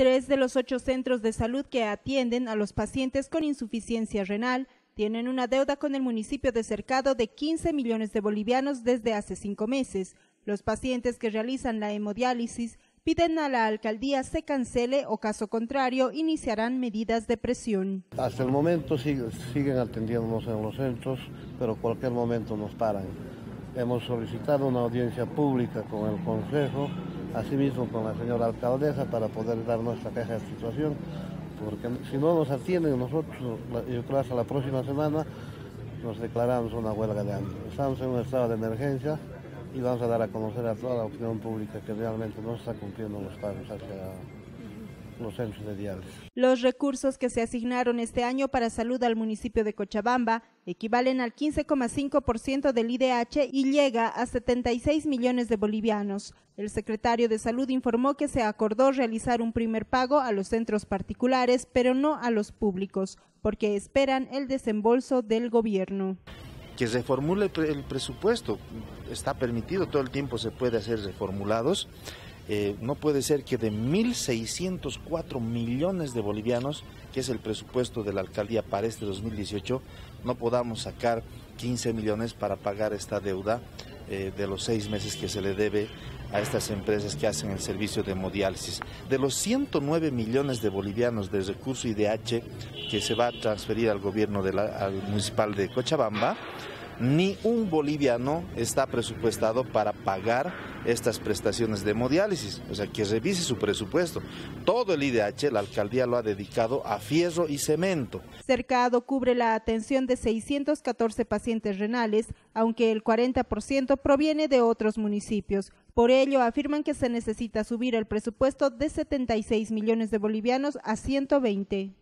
Tres de los ocho centros de salud que atienden a los pacientes con insuficiencia renal tienen una deuda con el municipio de Cercado de 15 millones de bolivianos desde hace cinco meses. Los pacientes que realizan la hemodiálisis piden a la alcaldía se cancele o caso contrario iniciarán medidas de presión. Hasta el momento siguen atendiéndonos en los centros, pero cualquier momento nos paran. Hemos solicitado una audiencia pública con el Consejo, asimismo con la señora alcaldesa para poder dar nuestra queja de situación, porque si no nos atienden nosotros, yo creo hasta la próxima semana nos declaramos una huelga de hambre. Estamos en un estado de emergencia y vamos a dar a conocer a toda la opinión pública que realmente no está cumpliendo los pagos hacia los centros de diálisis. Los recursos que se asignaron este año para salud al municipio de Cochabamba equivalen al 15,5% del IDH y llega a 76 millones de bolivianos. El secretario de Salud informó que se acordó realizar un primer pago a los centros particulares, pero no a los públicos, porque esperan el desembolso del gobierno que reformule el presupuesto. Está permitido, todo el tiempo se puede hacer reformulados. Eh, no puede ser que de 1.604 millones de bolivianos, que es el presupuesto de la alcaldía para este 2018, no podamos sacar 15 millones para pagar esta deuda eh, de los seis meses que se le debe a estas empresas que hacen el servicio de hemodiálisis. De los 109 millones de bolivianos de recurso IDH que se va a transferir al gobierno de al municipal de Cochabamba, ni un boliviano está presupuestado para pagar estas prestaciones de hemodiálisis, o sea, que revise su presupuesto. Todo el IDH, la alcaldía lo ha dedicado a fierro y cemento. Cercado cubre la atención de 614 pacientes renales, aunque el 40% proviene de otros municipios. Por ello, afirman que se necesita subir el presupuesto de 76 millones de bolivianos a 120.